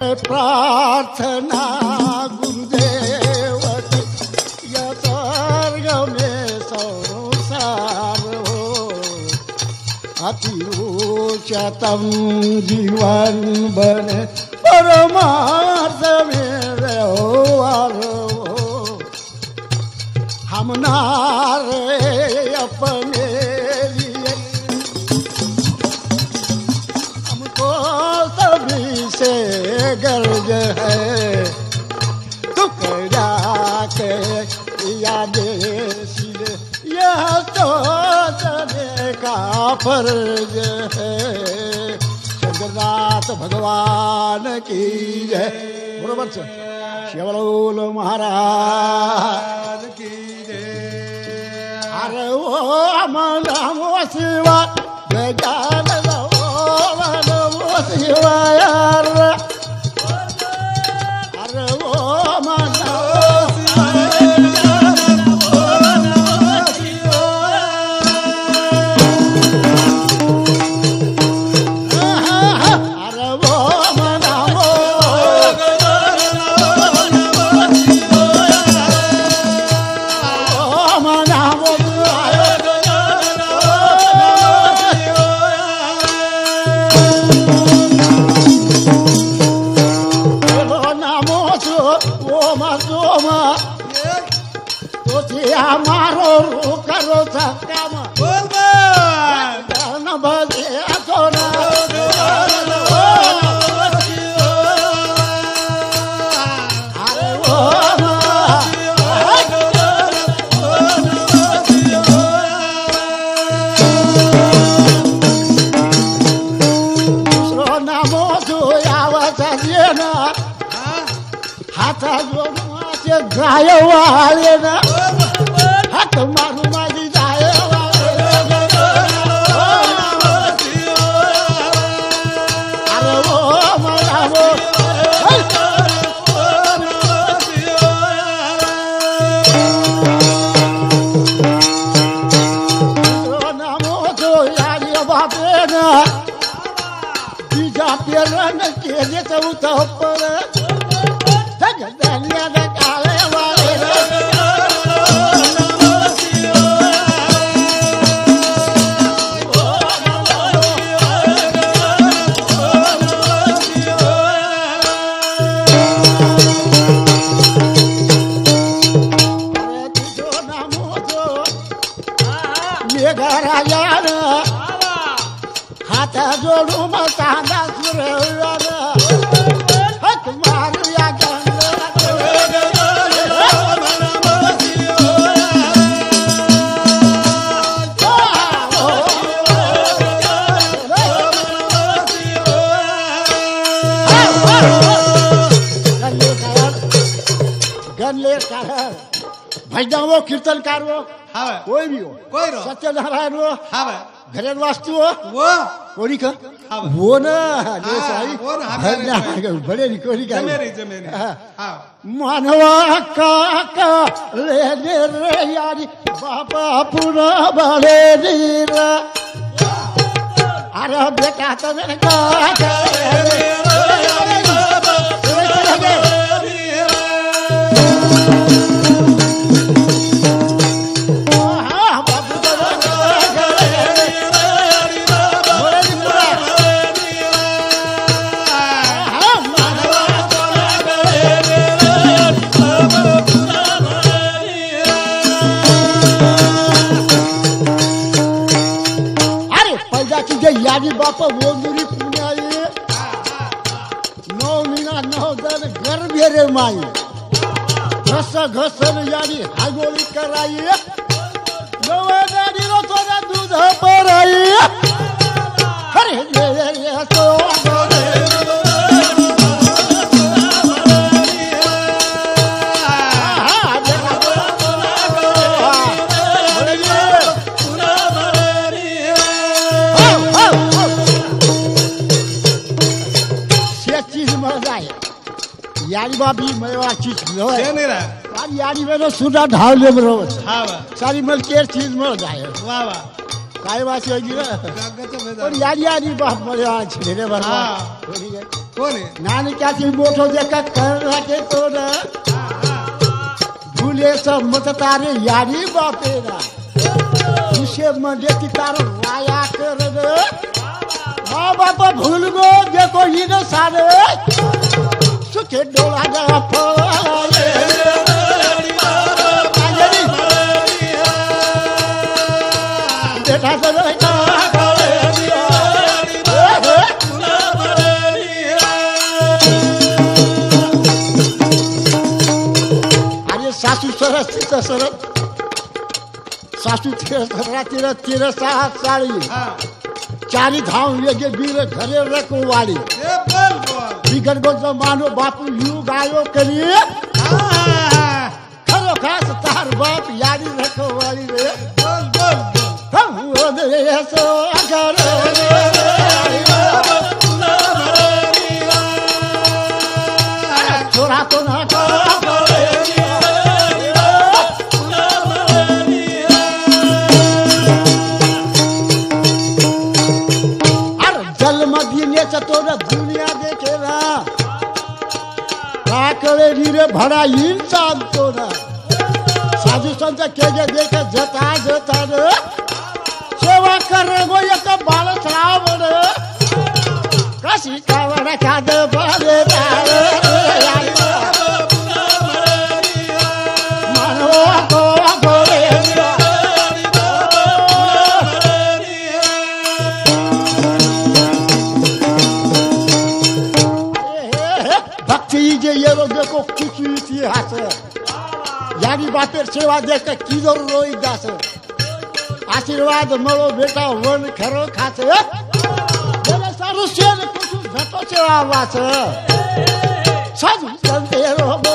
प्रार्थना गुरुदेव यतर्ग में हो। अति जीवन बने परमार्थ में हम नारे अपने गर्ज है। करा के याद यह तो चले का फ़र्ज़ है। जगन्नाथ भगवान की जय। बरोबर से शिवलोल महाराज की जय। अरे ओ अमन नमो शिवा नमो शिवाय mozo yawa tadiena ah. hata yo no ate gayo alena भजदा हो कीर्तनकार हो हाँ कोई भी हो कोई सत्यनारायण हो हाँ घरेलू वास्तु हो वो कोरी का वो ना बड़े मानवा काका ले दे रे यारी बाबा पूरा बड़े अरे बेटा तने काका घर माई घस घस यारी हागोली कराई गाडी रो तोरा दूध पराई अरे रे रे रे तो सारी बाबी मेरा चीज़ लो है नहीं रहा? सारी यारी मेरा तो सुना ढाल ले बरो हाँ वा सारी मल केर चीज़ मर जाए वाह वाह काय वासी जी रे और यारी यारी बाप मेवा चीज़ रे बरो हाँ। कौन है? नानी क्या सी बोठो देखा कर रहा के तो ना। भूले सब मत तारे यारी बापे ना। खुशे मंडे की तार लाया कर दे माँ बाप भूल गो देखो ये ना सारे। के सासू सरस सासू तेरा तेरा सात साड़ी चारी धाम ये बीर घरे बिगड गो मानो बाप यू गायो के लिए हा. खरो खास तार बाप यारी रखो वाली रे बोल बोल बोल हम रे सो अगर काकडे रे भडा येईल चालतो ना. साधू संत केजे देख जता जता सेवा कर गो एक बाल श्रावण. कशी कावड खाद बाल આશીર્વાદ કે કીધો રોઈ દાસ આશીર્વાદ મળો બેટા વન ખરો ખાશે બોલે સારું છે ને કુછ ઘટો છે આ વાસ સાધુ સંતેરો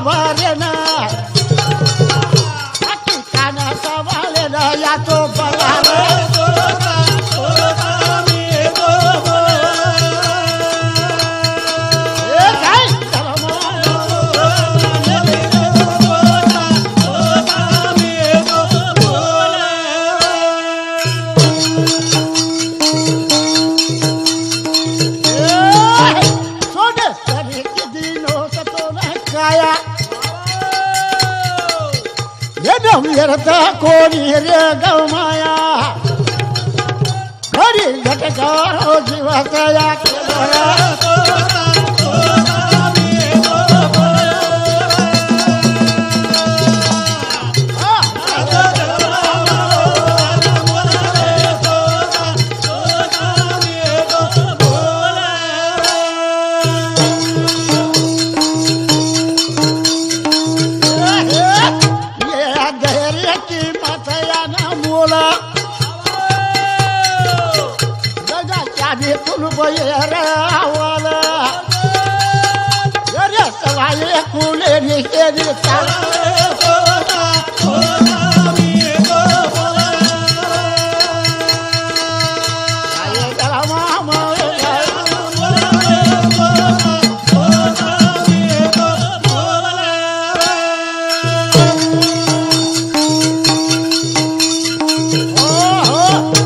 ಅವರ घरी घटका जीवाचा या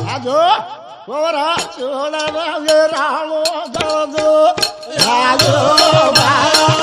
రాజు రాజు రాజు రాజు